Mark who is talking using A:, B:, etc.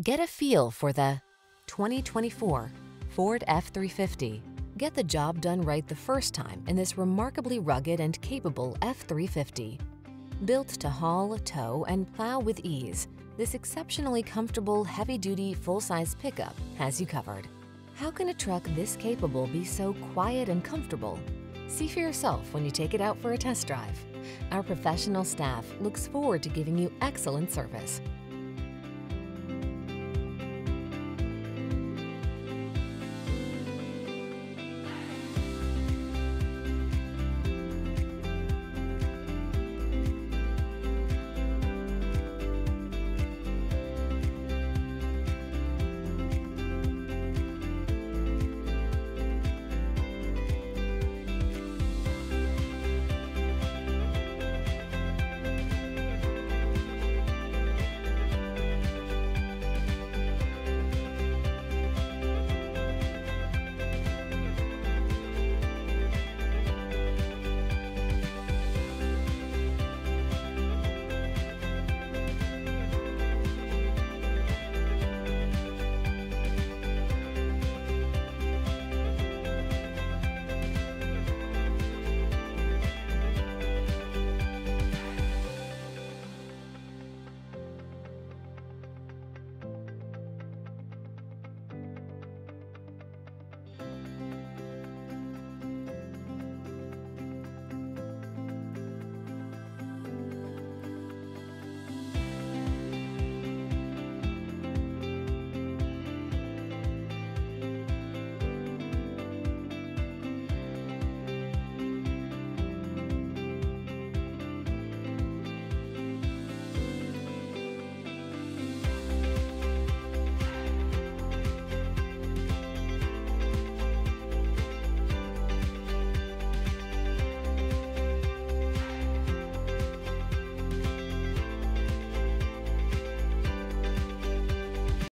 A: Get a feel for the 2024 Ford F-350. Get the job done right the first time in this remarkably rugged and capable F-350. Built to haul, tow, and plow with ease, this exceptionally comfortable, heavy-duty, full-size pickup has you covered. How can a truck this capable be so quiet and comfortable? See for yourself when you take it out for a test drive. Our professional staff looks forward to giving you excellent service.